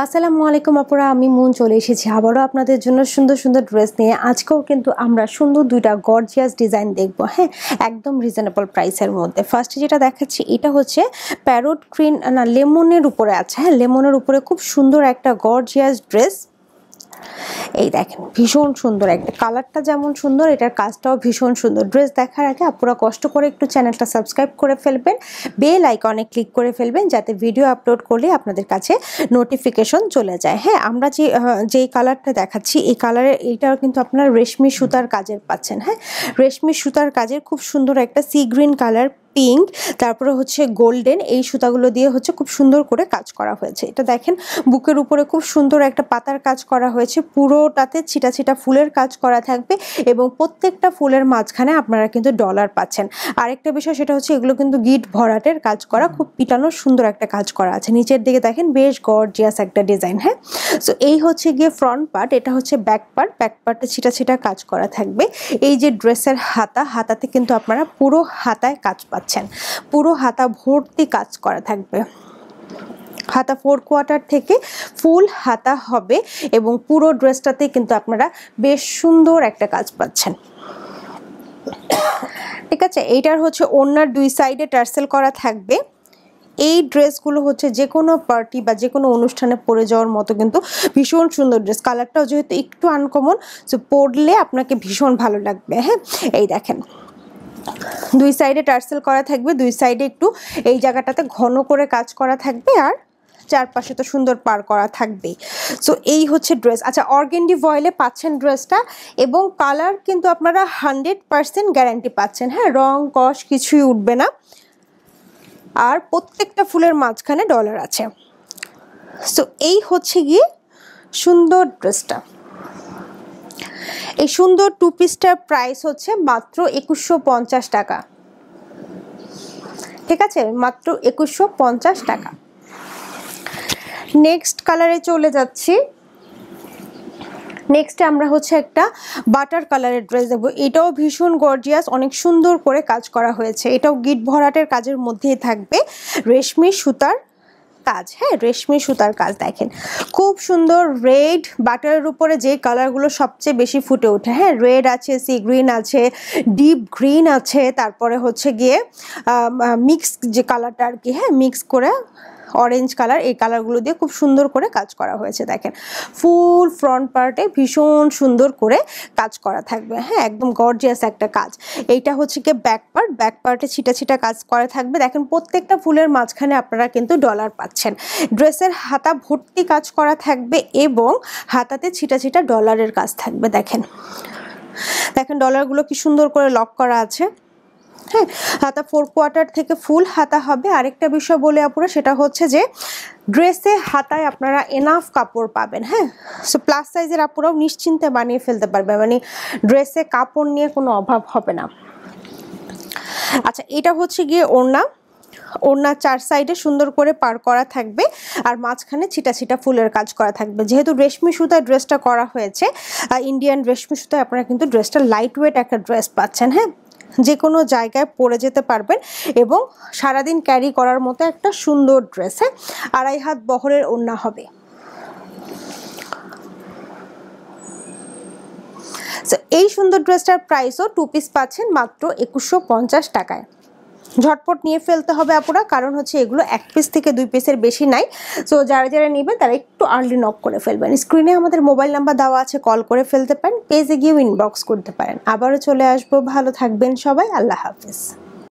আসসালামু আলাইকুম আপুরা আমি মন চলে এসেছি আবারও আপনাদের জন্য সুন্দর সুন্দর ড্রেস নিয়ে। আজকেও কিন্তু আমরা সুন্দর দুইটা গর্জিয়াস ডিজাইন দেখব হ্যাঁ? একদম রিজনেবল প্রাইসের মধ্যে। ফার্স্টে যেটা দেখাচ্ছি, এটা হচ্ছে প্যারোট গ্রিন না, লেমনের উপরে আছে হ্যাঁ? লেমনের উপরে খুব সুন্দর একটা গর্জিয়াস ড্রেস এই দেখেন, ভীষণ সুন্দর একটা কালারটা যেমন সুন্দর, এটার কাজটাও ভীষণ সুন্দর। ড্রেস দেখার আগে আপনারা কষ্ট করে একটু চ্যানেলটা সাবস্ক্রাইব করে ফেলবেন, বেল আইকনে ক্লিক করে ফেলবেন, যাতে ভিডিও আপলোড করলে আপনাদের কাছে নোটিফিকেশন চলে যায়। হ্যাঁ আমরা যে যেই কালারটা দেখাচ্ছি, এই কালারের এইটাও কিন্তু আপনারা রেশমি সুতার কাজের পাচ্ছেন। হ্যাঁ রেশমি সুতার কাজের খুব সুন্দর একটা সি গ্রিন কালার পিঙ্ক, তারপরে হচ্ছে গোল্ডেন, এই সুতাগুলো দিয়ে হচ্ছে খুব সুন্দর করে কাজ করা হয়েছে। এটা দেখেন, বুকের উপরে খুব সুন্দর একটা পাতার কাজ করা হয়েছে, পুরোটাতে ছিটা ছিটা ফুলের কাজ করা থাকবে এবং প্রত্যেকটা ফুলের মাঝখানে আপনারা কিন্তু ডলার পাচ্ছেন। আরেকটা বিষয় সেটা হচ্ছে এগুলো কিন্তু গিট ভরাটের কাজ করা, খুব পিটানো সুন্দর একটা কাজ করা আছে। নিচের দিকে দেখেন, বেশ গর্জিয়াস একটা ডিজাইন হ্যাঁ? সো এই হচ্ছে গিয়ে ফ্রন্ট পার্ট এটা হচ্ছে ব্যাক পার্ট ব্যাক পার্টে ছিটা ছিটা কাজ করা থাকবে। এই যে ড্রেসের হাতা, হাতাতে কিন্তু আপনারা পুরো হাতায় কাজ পাচ্ছেন। পাচ্ছেন। পুরো হাতা ভর্তি কাজ করা থাকবে। হাতা ফোর কোয়ার্টার থেকে ফুল হাতা হবে এবং পুরো ড্রেসটাতে কিন্তু আপনারা বেশ সুন্দর একটা কাজ পাচ্ছেন। ঠিক আছে, এইটার হচ্ছে ওনার দুই সাইডে টার্সেল করা থাকবে। এই ড্রেসগুলো হচ্ছে যে কোনো পার্টি বা যে কোনো অনুষ্ঠানে পরে যাওয়ার মতো কিন্তু ভীষণ সুন্দর ড্রেস। কালারটাও যেহেতু একটু আনকমন সো পরলে আপনাকে ভীষণ ভালো লাগবে। হ্যাঁ এই দেখেন। দুই সাইডে টার্সেল করা থাকবে, দুই সাইডে একটু এই জায়গাটাতে ঘন করে কাজ করা থাকবে আর চারপাশে তো সুন্দর পার করা থাকবেই। সো এই হচ্ছে ড্রেস আচ্ছা অর্গেন্ডি ভয়েলে পাচ্ছেন ড্রেসটা এবং কালার কিন্তু আপনারা হান্ড্রেড পারসেন্ট গ্যারান্টি পাচ্ছেন। হ্যাঁ রং, কস কিছুই উঠবে না। আর প্রত্যেকটা ফুলের মাঝখানে ডলার আছে। সো এই হচ্ছে গিয়ে সুন্দর ড্রেসটা এই সুন্দর টু পিসটার প্রাইস হচ্ছে মাত্র একুশশো পঞ্চাশ টাকা। ঠিক আছে? মাত্র একুশশো পঞ্চাশ টাকা। নেক্সট কালারে চলে যাচ্ছি। নেক্সটে আমরা হচ্ছে একটা বাটার কালারের ড্রেস দেবো এটাও ভীষণ গর্জিয়াস অনেক সুন্দর করে কাজ করা হয়েছে। এটাও গিট ভরাটের কাজের মধ্যেই থাকবে। রেশমি সুতার কাজ হ্যাঁ রেশমি সুতার কাজ দেখেন। খুব সুন্দর রেড বাটারের উপরে যে কালারগুলো সবচেয়ে বেশি ফুটে ওঠে হ্যাঁ রেড আছে, সি গ্রিন আছে, ডিপ গ্রিন আছে, তারপরে হচ্ছে গিয়ে মিক্স যে কালারটা আর কি হ্যাঁ মিক্স করে অরেঞ্জ কালার এই কালারগুলো দিয়ে খুব সুন্দর করে কাজ করা হয়েছে, দেখেন। ফুল ফ্রন্ট পার্টে ভীষণ সুন্দর করে কাজ করা থাকবে হ্যাঁ একদম গর্জিয়াস একটা কাজ। এইটা হচ্ছে কি ব্যাক পার্ট ব্যাক পার্টে ছিটা ছিটা কাজ করা থাকবে। দেখেন, প্রত্যেকটা ফুলের মাঝখানে আপনারা কিন্তু ডলার পাচ্ছেন। ড্রেসের হাতা ভর্তি কাজ করা থাকবে এবং হাতাতে ছিটা ছিটা ডলারের কাজ থাকবে, দেখেন। দেখেন ডলারগুলো কি সুন্দর করে লক করা আছে। হ্যাঁ হাতা ফোর কোয়ার্টার থেকে ফুল হাতা হবে। আরেকটা বিষয় বলে আপুরা, সেটা হচ্ছে যে ড্রেসে হাতায় আপনারা এনাফ কাপড় পাবেন হ্যাঁ? সো প্লাস সাইজের আপুরাও নিশ্চিন্তে বানিয়ে ফেলতে পারবে মানে ড্রেসে কাপড় নিয়ে কোনো অভাব হবে না। আচ্ছা এটা হচ্ছে গিয়ে ওড়না। ওড়না চার সাইডে সুন্দর করে পার করা থাকবে আর মাঝখানে ছিটা ছিটা ফুলের কাজ করা থাকবে। যেহেতু রেশমি সুতায় ড্রেসটা করা হয়েছে ইন্ডিয়ান রেশমি সুতায় আপনারা কিন্তু ড্রেসটা লাইট ওয়েট একটা ড্রেস পাচ্ছেন হ্যাঁ? যে কোনো জায়গায় পরে যেতে পারবেন এবং সারাদিন ক্যারি করার মতো একটা সুন্দর ড্রেস আড়াই হাত বহরের ওড়না হবে। এই সুন্দর ড্রেসটার প্রাইসও টু পিস পাচ্ছেন মাত্র একুশশো টাকায়। ঝটপট নিয়ে ফেলতে হবে আপুরা, কারণ হচ্ছে এগুলো এক পিস থেকে দুই পিসের বেশি নাই। সো যারা যারা নেবেন তারা একটু আর্লি নক করে ফেলবেন। স্ক্রিনে আমাদের মোবাইল নাম্বার দেওয়া আছে কল করে ফেলতে পারেন পেজে গিয়েও ইনবক্স করতে পারেন। আবারও চলে আসব, ভালো থাকবেন সবাই, আল্লাহ হাফিজ।